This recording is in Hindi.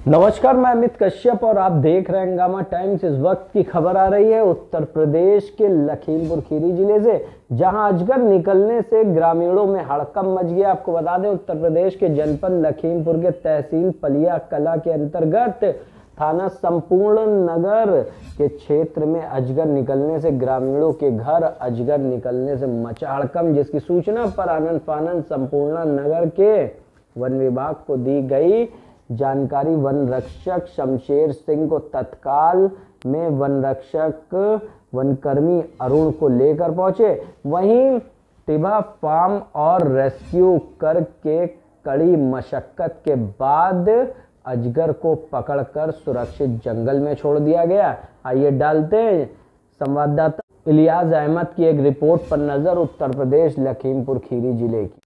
नमस्कार, मैं अमित कश्यप और आप देख रहे हैं हंगामा टाइम्स। इस वक्त की खबर आ रही है उत्तर प्रदेश के लखीमपुर खीरी ज़िले से, जहाँ अजगर निकलने से ग्रामीणों में हड़कम मच गया। आपको बता दें, उत्तर प्रदेश के जनपद लखीमपुर के तहसील पलिया कला के अंतर्गत थाना संपूर्ण नगर के क्षेत्र में अजगर निकलने से ग्रामीणों के घर अजगर निकलने से मचा हड़कम जिसकी सूचना पर आनंद फानंद संपूर्ण नगर के वन विभाग को दी गई। जानकारी वन रक्षक शमशेर सिंह को तत्काल में वन रक्षक वनकर्मी अरुण को लेकर पहुँचे। वहीं टिबा फार्म और रेस्क्यू कर के कड़ी मशक्कत के बाद अजगर को पकड़कर सुरक्षित जंगल में छोड़ दिया गया। आइए डालते हैं। संवाददाता इलियाज अहमद की एक रिपोर्ट पर नज़र, उत्तर प्रदेश लखीमपुर खीरी ज़िले की।